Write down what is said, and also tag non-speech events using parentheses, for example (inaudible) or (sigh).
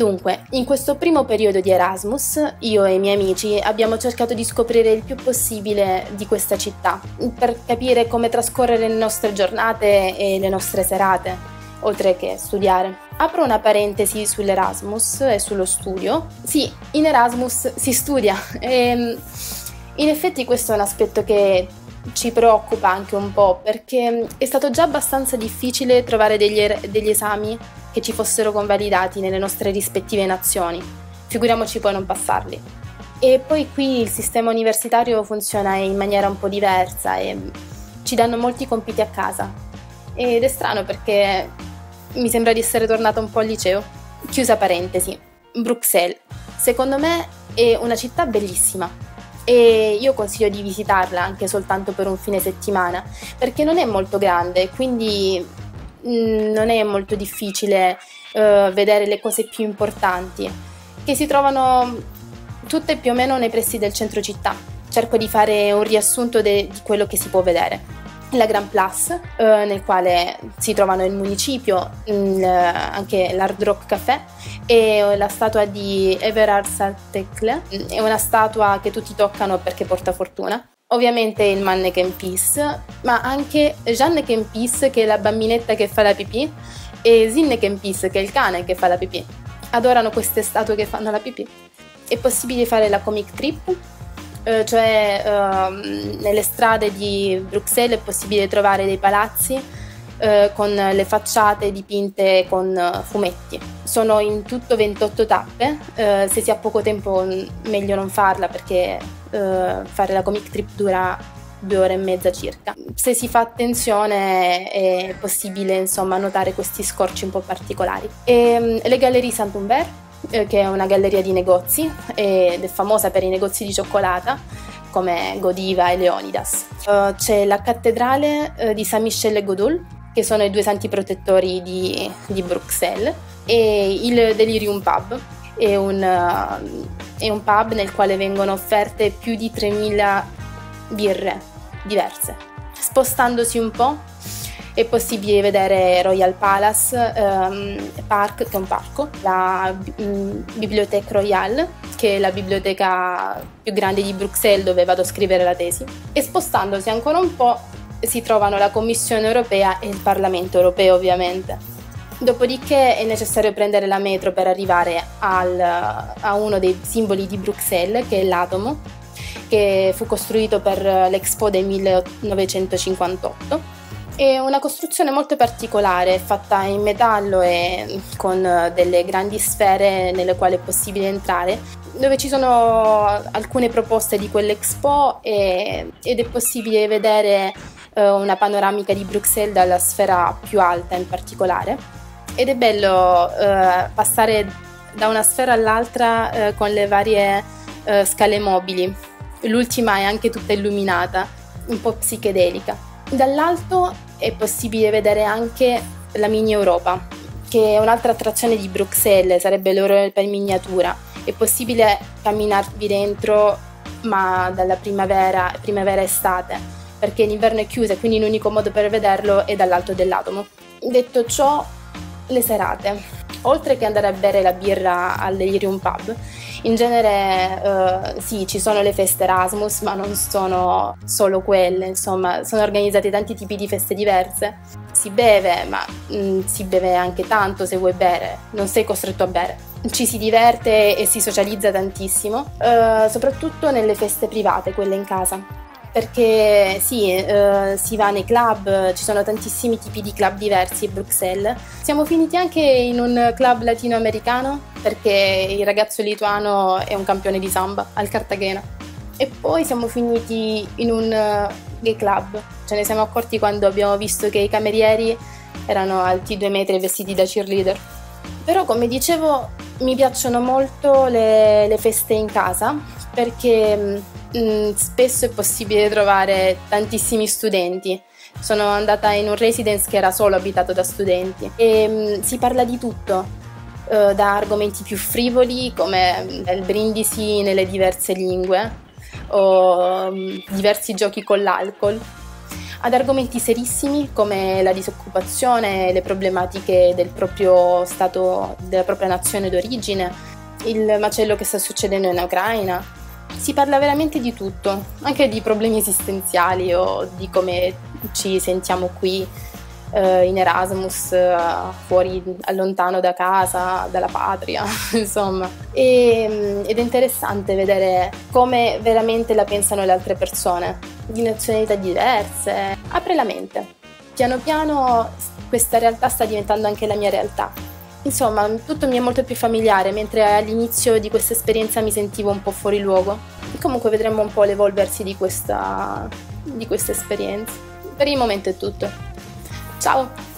Dunque, in questo primo periodo di Erasmus, io e i miei amici abbiamo cercato di scoprire il più possibile di questa città, per capire come trascorrere le nostre giornate e le nostre serate, oltre che studiare. Apro una parentesi sull'Erasmus e sullo studio. Sì, in Erasmus si studia e in effetti questo è un aspetto che ci preoccupa anche un po' perché è stato già abbastanza difficile trovare degli, er- degli esami che ci fossero convalidati nelle nostre rispettive nazioni, figuriamoci poi non passarli. E poi qui il sistema universitario funziona in maniera un po' diversa e ci danno molti compiti a casa. Ed è strano perché mi sembra di essere tornata un po' al liceo. Chiusa parentesi. Bruxelles. Secondo me è una città bellissima, e io consiglio di visitarla anche soltanto per un fine settimana perché non è molto grande, quindi mm, non è molto difficile uh, vedere le cose più importanti che si trovano tutte più o meno nei pressi del centro città. Cerco di fare un riassunto de- di quello che si può vedere la Grand Place, eh, nel quale si trovano il municipio, il, anche l'Hard Rock Café e la statua di Everard Saltecle, è una statua che tutti toccano perché porta fortuna. Ovviamente il Manneken Peace, ma anche Jeanneken Peace che è la bambinetta che fa la pipì e Zinneken Peace che è il cane che fa la pipì. Adorano queste statue che fanno la pipì. È possibile fare la comic trip eh, cioè eh, nelle strade di Bruxelles è possibile trovare dei palazzi eh, con le facciate dipinte con eh, fumetti. Sono in tutto 28 tappe, se si ha poco tempo meglio non farla perché fare la comic trip dura due ore e mezza circa. Se si fa attenzione è possibile insomma notare questi scorci un po' particolari. E, ehm, le gallerie Saint-Humbert eh, che è una galleria di negozi ed è famosa per i negozi di cioccolata come Godiva e Leonidas. Uh, c'è la cattedrale uh, di Saint-Michel e Godul, che sono i due santi protettori di, di Bruxelles, e il Delirium Pub, è un, uh, è un pub nel quale vengono offerte più di 3.000 birre diverse. Spostandosi un po', è possibile vedere Royal Palace um, Park, che è un parco, la um, Bibliothèque Royale, che è la biblioteca più grande di Bruxelles dove vado a scrivere la tesi. E spostandosi ancora un po' si trovano la Commissione europea e il Parlamento europeo ovviamente. Dopodiché è necessario prendere la metro per arrivare al, a uno dei simboli di Bruxelles, che è l'atomo, che fu costruito per l'Expo del 1958 è una costruzione molto particolare, fatta in metallo e con delle grandi sfere nelle quali è possibile entrare, dove ci sono alcune proposte di quell'Expo e, ed è possibile vedere eh, una panoramica di Bruxelles dalla sfera più alta in particolare. Ed è bello eh, passare da una sfera all'altra eh, con le varie eh, scale mobili. L'ultima è anche tutta illuminata, un po' psichedelica. Dall'alto è possibile vedere anche la Mini Europa, che è un'altra attrazione di Bruxelles, sarebbe l'Europa in miniatura. È possibile camminarvi dentro, ma dalla primavera, primavera-estate, perché l'inverno è chiuso e quindi l'unico modo per vederlo è dall'alto dell'atomo. Detto ciò, le serate. Oltre che andare a bere la birra al Delirium Pub, in genere uh, sì, ci sono le feste Erasmus, ma non sono solo quelle, insomma, sono organizzate tanti tipi di feste diverse. Si beve, ma mh, mm, si beve anche tanto se vuoi bere, non sei costretto a bere. Ci si diverte e si socializza tantissimo, uh, soprattutto nelle feste private, quelle in casa perché sì, eh, si va nei club, ci sono tantissimi tipi di club diversi a Bruxelles. Siamo finiti anche in un club latinoamericano perché il ragazzo lituano è un campione di samba al Cartagena. E poi siamo finiti in un uh, gay club. Ce ne siamo accorti quando abbiamo visto che i camerieri erano alti due metri e vestiti da cheerleader. Però come dicevo mi piacciono molto le, le feste in casa perché mh, mm, spesso è possibile trovare tantissimi studenti. Sono andata in un residence che era solo abitato da studenti e mh, mm, si parla di tutto, eh, da argomenti più frivoli come mm, il brindisi nelle diverse lingue o diversi giochi con l'alcol ad argomenti serissimi come la disoccupazione, le problematiche del proprio stato, della propria nazione d'origine, il macello che sta succedendo in Ucraina. Si parla veramente di tutto, anche di problemi esistenziali o di come ci sentiamo qui eh, in Erasmus, eh, fuori, lontano da casa, dalla patria, (laughs) insomma. E, mm, ed è interessante vedere come veramente la pensano le altre persone, di nazionalità diverse. Apre la mente. Piano piano questa realtà sta diventando anche la mia realtà. Insomma, tutto mi è molto più familiare, mentre all'inizio di questa esperienza mi sentivo un po' fuori luogo. E comunque vedremo un po' l'evolversi di questa, di questa esperienza. Per il momento è tutto. Ciao!